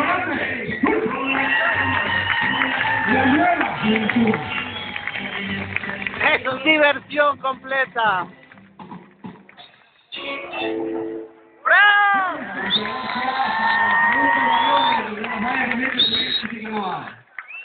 grande. La. Eso es diversión completa. ¡Bravo!